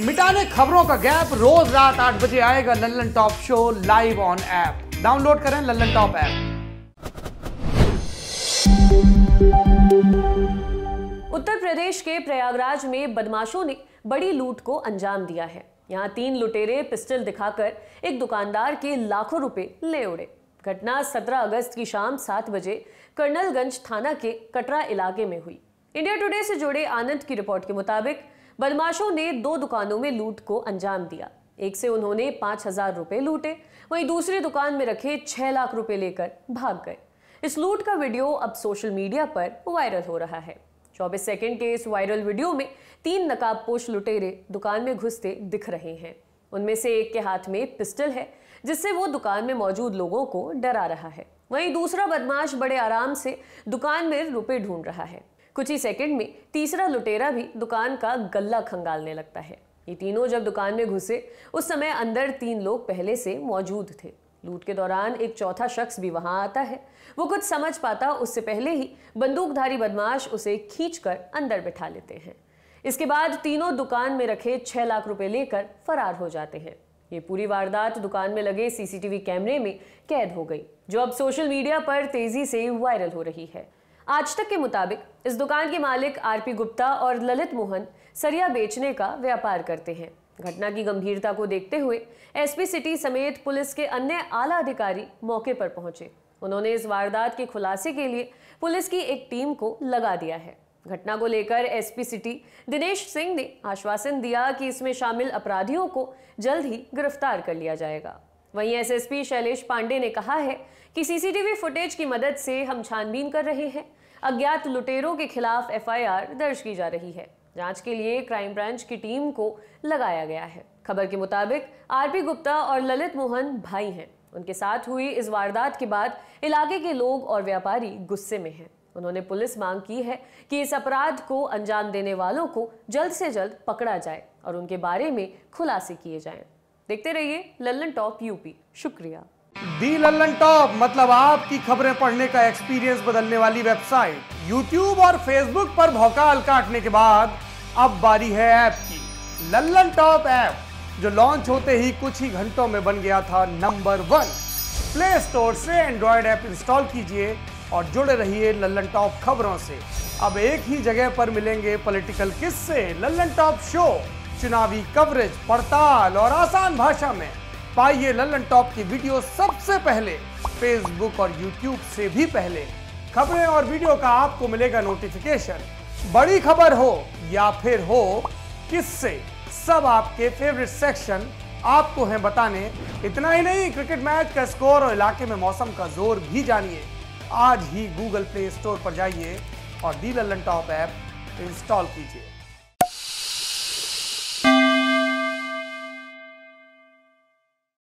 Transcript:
मिटाने खबरों का गैप, रोज रात आठ बजे आएगा Lallan Top show live on app. Download करें लल्लन टॉप ऐप। उत्तर प्रदेश के प्रयागराज में बदमाशों ने बड़ी लूट को अंजाम दिया है। यहाँ तीन लुटेरे पिस्टल दिखाकर एक दुकानदार के लाखों रुपए ले उड़े। घटना 17 अगस्त की शाम सात बजे कर्नलगंज थाना के कटरा इलाके में हुई। इंडिया टुडे से जुड़े आनंद की रिपोर्ट के मुताबिक बदमाशों ने दो दुकानों में लूट को अंजाम दिया। एक से उन्होंने पाँच हज़ार रुपए लूटे, वहीं दूसरी दुकान में रखे छह लाख रुपए लेकर भाग गए। इस लूट का वीडियो अब सोशल मीडिया पर वायरल हो रहा है। 24 सेकंड के इस वायरल वीडियो में तीन नकाबपोश लुटेरे दुकान में घुसते दिख रहे हैं। उनमें से एक के हाथ में पिस्टल है, जिससे वो दुकान में मौजूद लोगों को डरा रहा है। वहीं दूसरा बदमाश बड़े आराम से दुकान में रुपए ढूंढ रहा है। कुछ ही सेकंड में तीसरा लुटेरा भी दुकान का गल्ला खंगालने लगता है। ये तीनों जब दुकान में घुसे, उस समय अंदर तीन लोग पहले से मौजूद थे। लूट के दौरान एक चौथा शख्स भी वहाँ आता है। वो कुछ समझ पाता, उससे पहले ही बंदूकधारी बदमाश उसे खींचकर अंदर बिठा लेते हैं। इसके बाद तीनों दुकान में रखे छह लाख रुपए लेकर फरार हो जाते हैं। ये पूरी वारदात दुकान में लगे सीसीटीवी कैमरे में कैद हो गई, जो अब सोशल मीडिया पर तेज़ी से वायरल हो रही है। आज तक के मुताबिक इस दुकान के मालिक आरपी गुप्ता और ललित मोहन सरिया बेचने का व्यापार करते हैं। घटना की गंभीरता को देखते हुए एसपी सिटी समेत पुलिस के अन्य आला अधिकारी मौके पर पहुँचे। उन्होंने इस वारदात के खुलासे के लिए पुलिस की एक टीम को लगा दिया है। घटना को लेकर एसपी सिटी दिनेश सिंह ने आश्वासन दिया कि इसमें शामिल अपराधियों को जल्द ही गिरफ़्तार कर लिया जाएगा। वहीं एसएसपी शैलेश पांडे ने कहा है कि सीसीटीवी फुटेज की मदद से हम छानबीन कर रहे हैं। अज्ञात लुटेरों के खिलाफ एफआईआर दर्ज की जा रही है। जाँच के लिए क्राइम ब्रांच की टीम को लगाया गया है। खबर के मुताबिक आरपी गुप्ता और ललित मोहन भाई हैं। उनके साथ हुई इस वारदात के बाद इलाके के लोग और व्यापारी गुस्से में हैं। उन्होंने पुलिस मांग की है कि इस अपराध को अंजाम देने वालों को जल्द से जल्द पकड़ा जाए और उनके बारे में खुलासे किए जाएँ। देखते रहिए लल्लन टॉप यूपी। शुक्रिया। दी लल्लन टॉप मतलब आपकी खबरें पढ़ने का एक्सपीरियंस बदलने वाली वेबसाइट यूट्यूब और फेसबुक पर भौकाल काटने के बाद, अब बारी है ऐप की। लल्लन टॉप ऐप जो लॉन्च होते ही कुछ ही घंटों में बन गया था नंबर वन प्ले स्टोर से एंड्रॉयड ऐप इंस्टॉल कीजिए और जुड़े रहिए लल्लन टॉप खबरों से। अब एक ही जगह पर मिलेंगे पॉलिटिकल किस्से। लल्लन टॉप शो चुनावी कवरेज, पड़ताल और आसान भाषा में। पाइए लल्लन टॉप की वीडियो सबसे पहले फेसबुक और यूट्यूब से भी पहले। खबरें और वीडियो का आपको मिलेगा नोटिफिकेशन बड़ी खबर हो या फिर हो, किससे? सब आपके फेवरेट सेक्शन आपको हैं बताने। इतना ही नहीं क्रिकेट मैच का स्कोर और इलाके में मौसम का ज़ोर भी जानिए। आज ही गूगल प्ले स्टोर पर जाइए और the Lallan Top app install कीजिए।